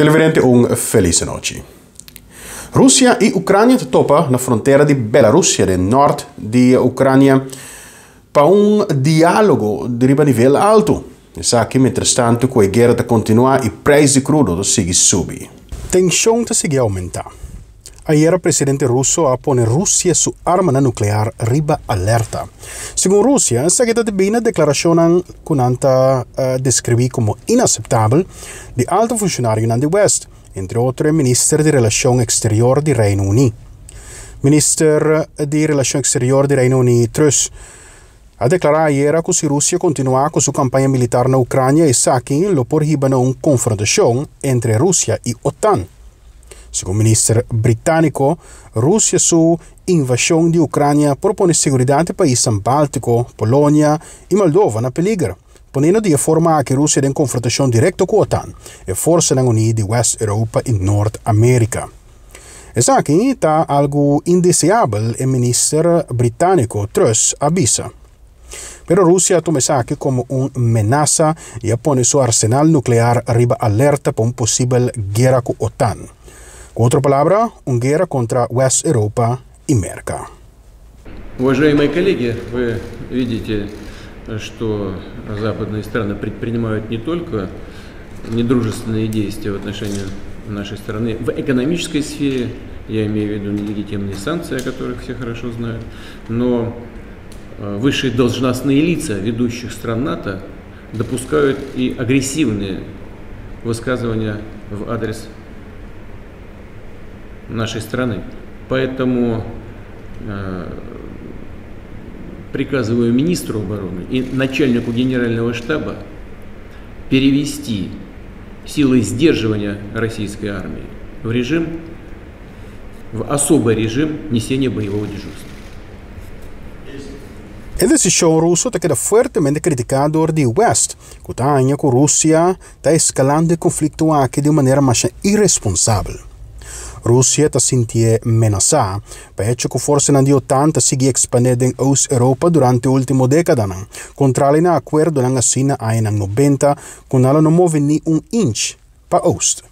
Televidente un felice noche. Russia e Ucrânia topa na fronteira de Bielorrússia, de norte de Ucrânia, para um diálogo de nível alto. E sa que, mientras tanto, com a guerra está continuar e preço de crudo segue subir. Tensão está seguir aumentar. Ayer el presidente ruso apone Rusia su arma nuclear riba alerta. Según Rusia, esta divina declaración kunanta uh, describí como inaceptable de alto funcionario de West, entre otros ministro de Relación Exterior de Reino Unido. Minister de Relación Exterior de Reino Unido, Truss, ha declarado ayer que si Rusia continúa con su campaña militar en Ucrania, es aquí lo porriban a una confrontación entre Rusia y OTAN. Segundo o ministro britânico, Rússia sua invasão de Ucrânia propõe segurança para países Báltico, Polônia e Moldova na peligro, ponendo de forma que Rússia tem confrontação direta com a OTAN e força na União de West Europa e Norte América. Essa aqui está algo indeseável e ministro britânico Truss avisa. Pero Rússia toma isso aqui como uma ameaça e põe seu arsenal nuclear riba alerta para uma possível guerra com a OTAN. Otra palabra, una guerra contra West Europa и Мерка. Уважаемые коллеги, вы видите, что западные страны предпринимают не только недружественные действия в отношении нашей страны в экономической сфере, я имею в виду нелегитимные санкции, о которых все хорошо знают, но э, высшие должностные лица ведущих стран НАТО допускают и агрессивные высказывания в адрес нашей страны. Поэтому э, приказываю министру обороны и начальнику генерального штаба перевести силы сдерживания российской армии в режим, в особый режим несения боевого дежурства. El decisión ruso te queda fuertemente criticador de West, cutánea con Rusia está escalando el conflicto aquí de manera más irresponsable. Rússia está sentindo ameaçada, perché que forse nandi 80 segui expandendo em Oost-Europa durante a última década, contrari na acordo na assina ai nang 90, con ela não move ni um inch para Oost.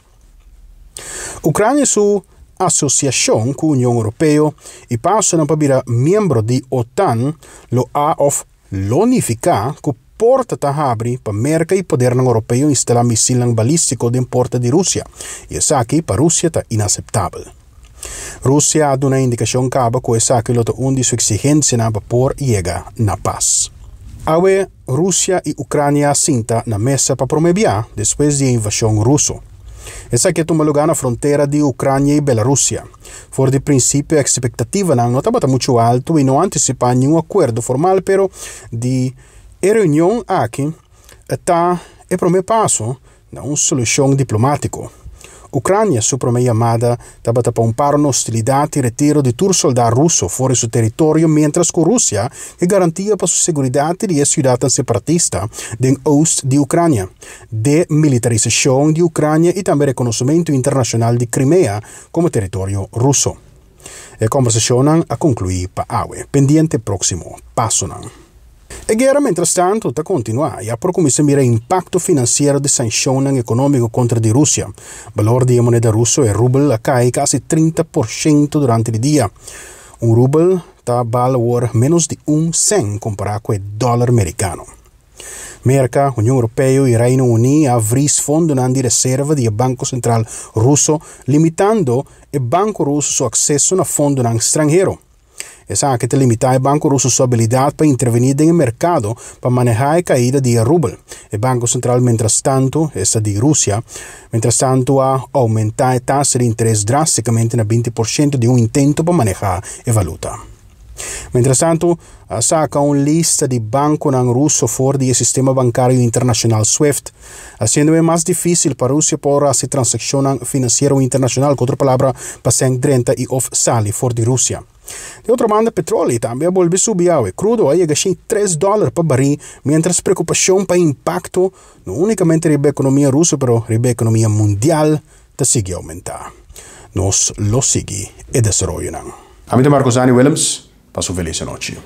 Ucrânia su associação com a União Europeia e passa para virar membro da OTAN, lo a of lonificar que porta ta abri pa merca e poder ng europeo instalar misil ng balístico din porta di Russia. Essa aqui para Russia ta inacceptável. Russia ha una indicação caba ko essa aqui lota undi su exigencia na vapor llega na paz. Awe Russia e Ucrânia sinta na mesa para promebiar depois de invasão russo. Essa aqui é uma lugar na fronteira de Ucrânia e Bielorrússia. For de princípio, a expectativa não estava muito alto e não antecipa nenhum acordo formal, pero de a reunião aqui está é o primeiro passo na uma solução diplomática. Ucrânia, sua primeira chamada, estava para poupar uma hostilidade e retiro de todo soldado russo fora do território, mientras que a Rússia que garantia para sua segurança de cidade separatista do oeste de Ucrânia, demilitarização de Ucrânia e também reconhecimento internacional de Crimea como território russo. A conversação a concluir para AUE, pendiente próximo passo. A guerra, mientras tanto, está continua e há por mirar impacto financeiro de sanção econômico contra a Rússia. O valor da moeda russa é rubel cai quase 30% durante o dia. Um rubel está valor menos de um cent comparado com o dólar americano. Merca, União Europeia e Reino Unido avrís fundo de reserva do Banco Central Russo, limitando o Banco Russo seu acesso a fundo estrangeiro. Essa anche limita il Banco Russo sua habilidade para intervenir no mercado para manejar a caída do rublo. O Banco Central, mientras tanto, essa de Rússia, mientras tanto, a aumentar a taxa de interesse drasticamente na 20% de um intento para manejar a valuta. Mientras tanto, saca uma lista de bancos russo fora do sistema bancário internacional SWIFT, sendo mais difícil para a Rússia por fazer transação financeira internacional, com outra palavra, para 130 e off sali fora de Rússia. De outra banda, petróleo também volve subir. O crudo aí chega 3 dólares para barril, mientras preocupação para impacto não unicamente na economia russa, mas na economia mundial está sigue aumentar. Nós lo sigue e desenvolvemos. Amito Marcosani Willems, passo felice noite.